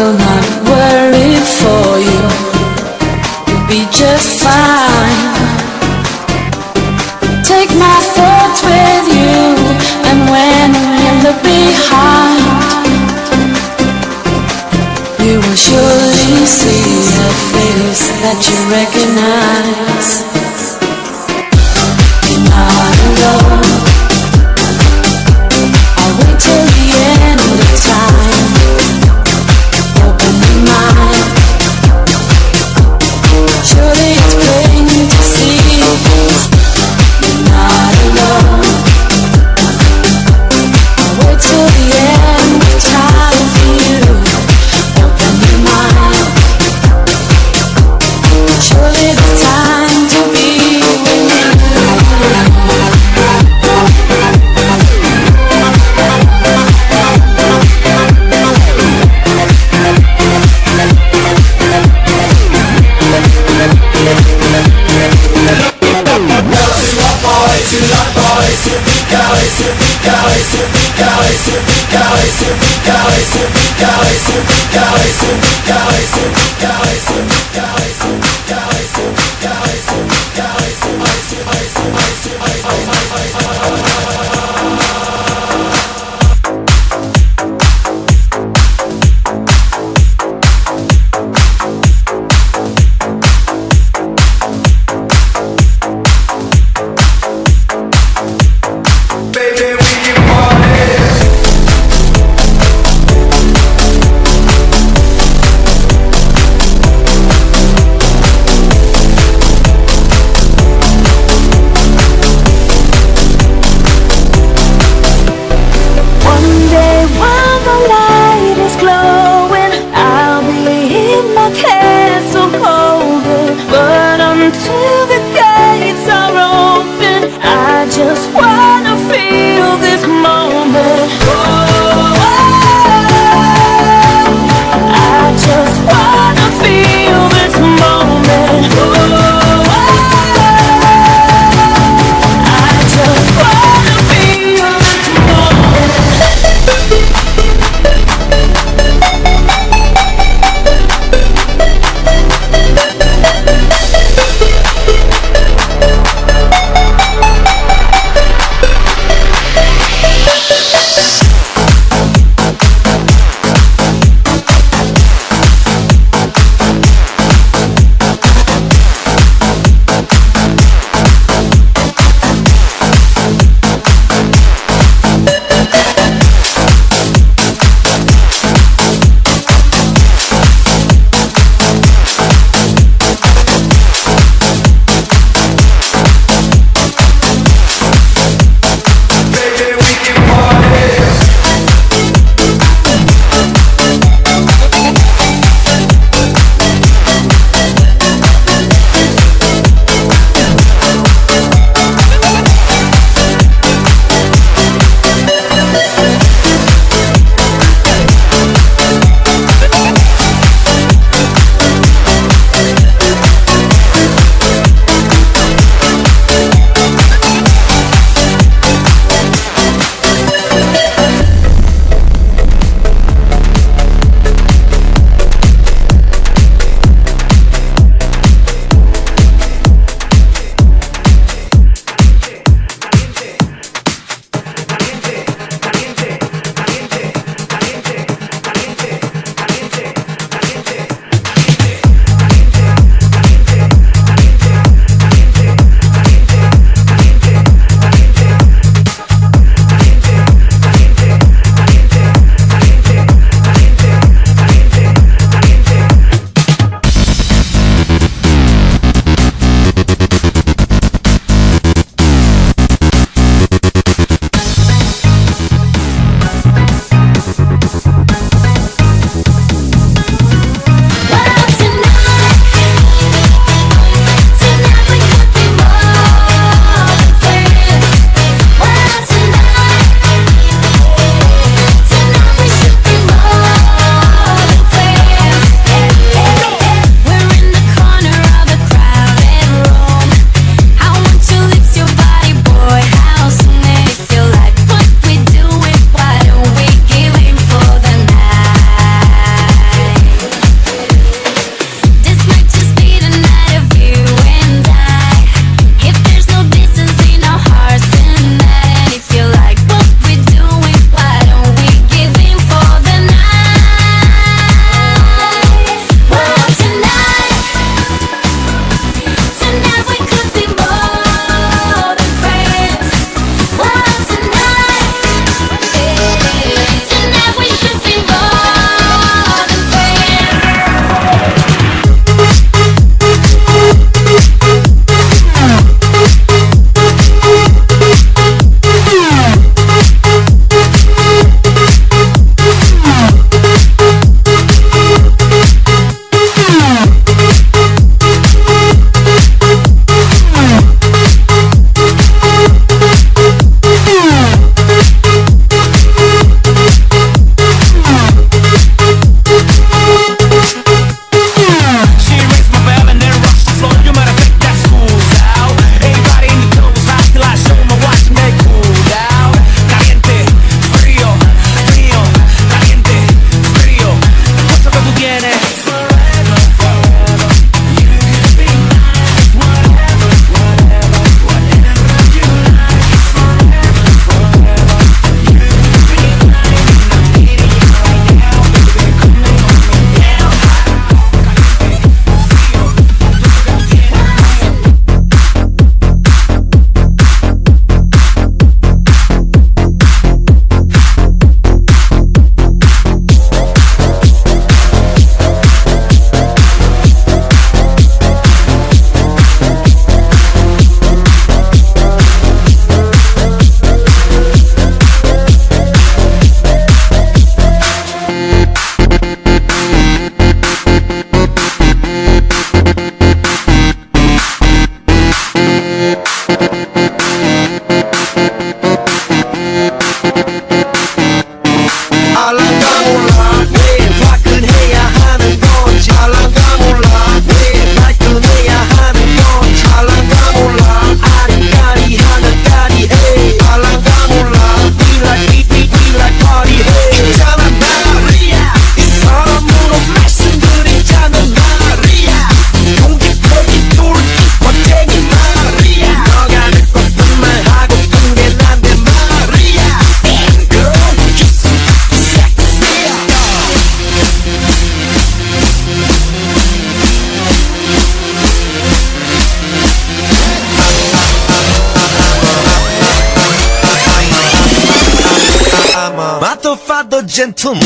will not worry for you. You'll be just fine. Take my thoughts with you, and when you look behind, you will surely see the face that you recognize. are the gentlemen.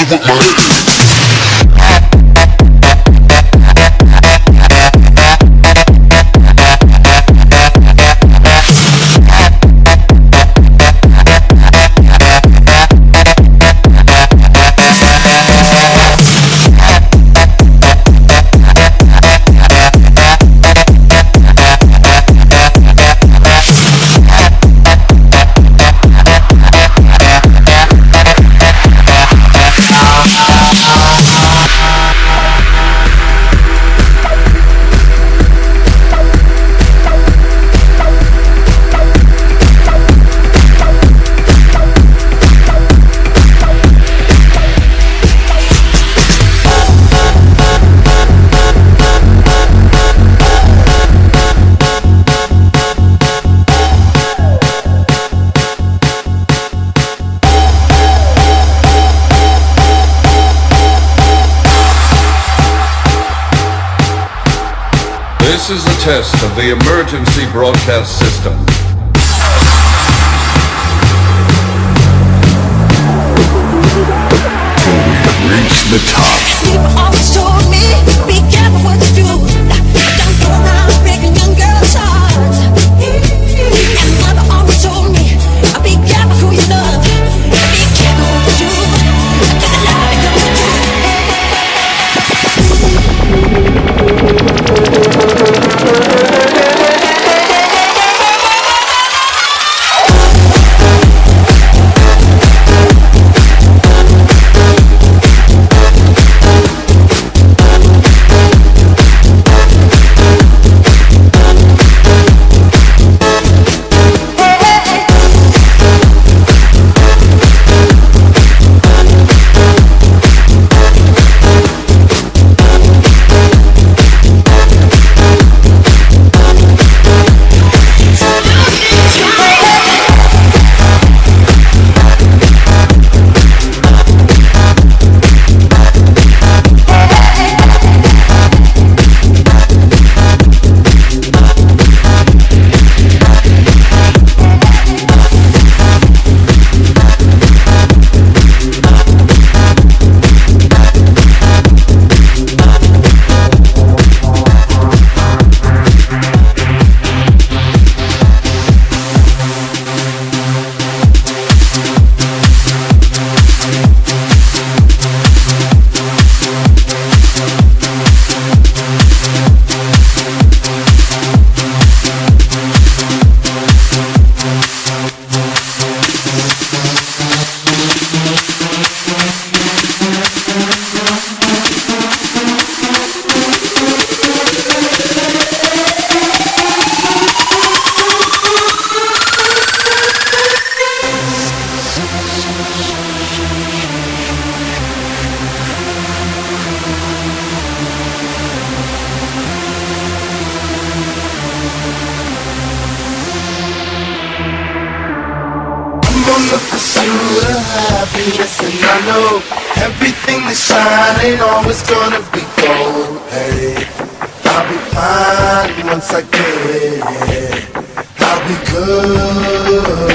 Messing with my head. Emergency broadcast love.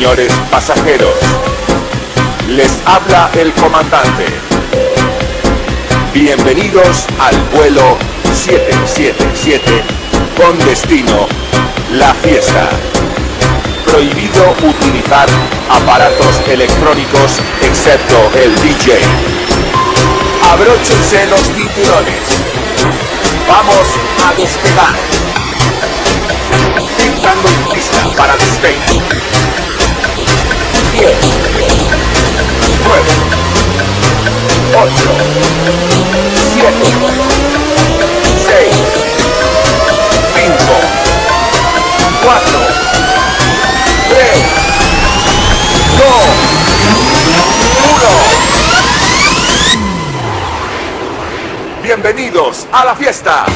Señores pasajeros. Les habla el comandante. Bienvenidos al vuelo 777 con destino La Fiesta. Prohibido utilizar aparatos electrónicos excepto el DJ. Abróchense los cinturones. Vamos a despegar. Entrando en para despegue. Bienvenidos a la fiesta.